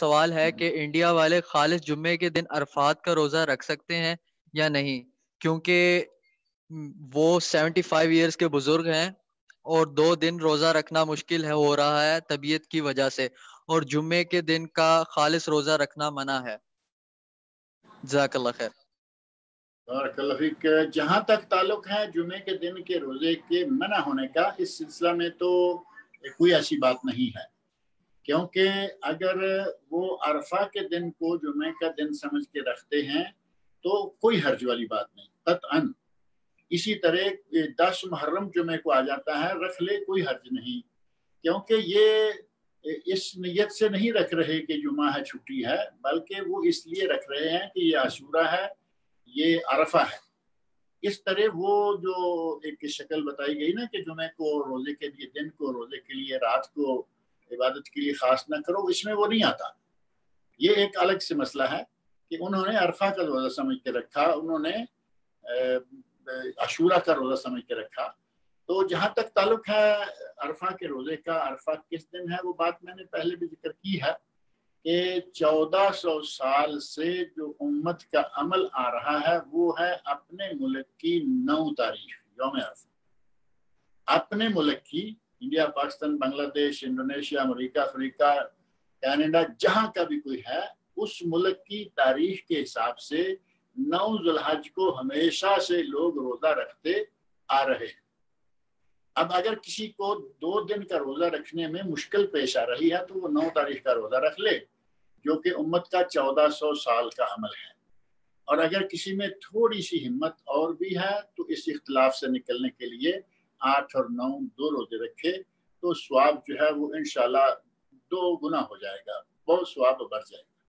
सवाल है कि इंडिया वाले खालिश जुम्मे के दिन अरफात का रोजा रख सकते हैं या नहीं? क्योंकि वो 75 ईयर्स के बुज़ुर्ग हैं और दो दिन रोजा रखना मुश्किल है, हो रहा है तबीयत की वजह से। और जुम्मे के दिन का खालिश रोजा रखना मना है। जजाकल्ला खैर। जहाँ तक ताल्लुक है जुमे के दिन के रोज़े के मना होने का, इस सिलसिला में तो कोई ऐसी बात नहीं है। क्योंकि अगर वो अरफा के दिन को जुमे का दिन समझ के रखते हैं तो कोई हर्ज वाली बात नहीं तन इसी तरह दस मुहर्रम जुमे को आ जाता है, रख ले, कोई हर्ज नहीं। क्योंकि ये, इस नीयत से नहीं रख रहे कि जुमा है, छुट्टी है, बल्कि वो इसलिए रख रहे हैं कि ये आशूरा है, ये अरफा है। इस तरह वो जो एक शक्ल बताई गई ना कि जुमे को रोज़े के लिए, दिन को, रोज़े के लिए, रात को इबादत के लिए खास ना करो, इसमें वो नहीं आता। ये एक अलग से मसला है कि उन्होंने अरफा का रोज़ा समझ के रखा, उन्होंने अशूरा का रोज़ा समझ के रखा। तो जहाँ तक ताल्लुक है अरफा के रोज़े का, अरफा किस दिन है, वो बात मैंने पहले भी ज़िक्र की है कि चौदह सौ साल से जो उम्मत का अमल आ रहा है, वो है अपने मुल्क की नौ तारीख, योम अरफा। अपने मुल्क की India Pakistan Bangladesh Indonesia America Africa Canada जहाँ का भी कोई है, उस मुल्क की तारीख के हिसाब से नौ जुलहज को हमेशा से लोग रोजा रखते आ रहे हैं। अब अगर किसी को दो दिन का रोजा रखने में मुश्किल पेश आ रही है तो वो नौ तारीख का रोजा रख ले, जो कि उम्मत का चौदह सौ साल का अमल है। और अगर किसी में थोड़ी सी हिम्मत और भी है तो इस इख्तलाफ से निकलने के लिए आठ और नौ दो रोज़े रखे तो स्वाब जो है वो इनशाला दो गुना हो जाएगा, बहुत स्वाब बढ़ जाएगा।